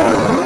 Oh!